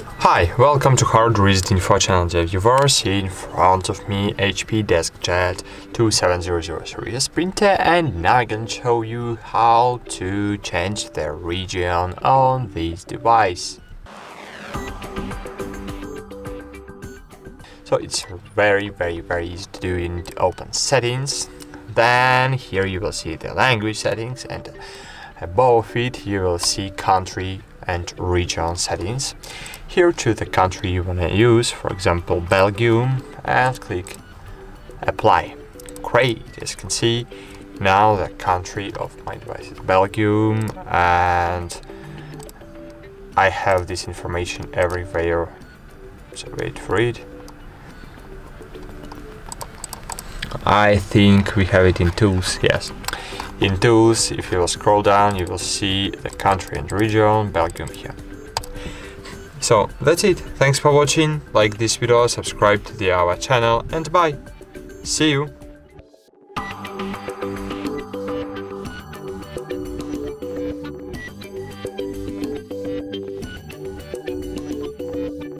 Hi, welcome to Hard Reset Info channel dear viewers. In front of me HP DeskJet 27003 printer and now I'm gonna show you how to change the region on this device. So it's very very very easy to do in open settings. Then here you will see the language settings and above it you will see country and region settings. Here choose the country you want to use, for example Belgium, and click apply. Great, as you can see, now the country of my device is Belgium and I have this information everywhere, so wait for it. I think we have it in tools, yes. In tools, if you will scroll down, you will see the country and region, Belgium here. So that's it. Thanks for watching. Like this video, subscribe to the our channel and bye. See you.